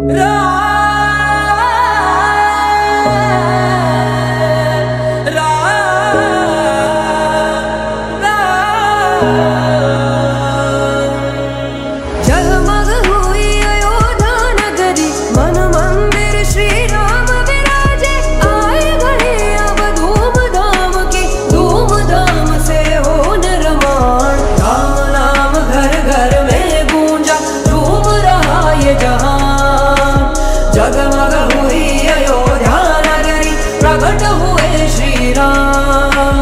Oh जगमग हुई अयोध्या नगरी प्रकट हुए श्री राम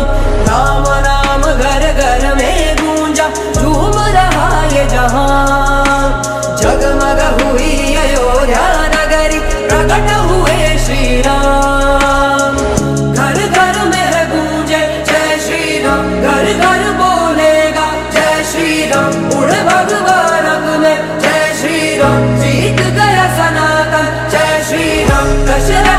राम राम घर घर में गूंजा, झूम रहा ये जहाँ। जगमग हुई अयोध्या नगरी प्रकट हुए श्री राम घर घर में गूंजे, जय श्री राम घर घर बोलेगा, जय श्री राम should I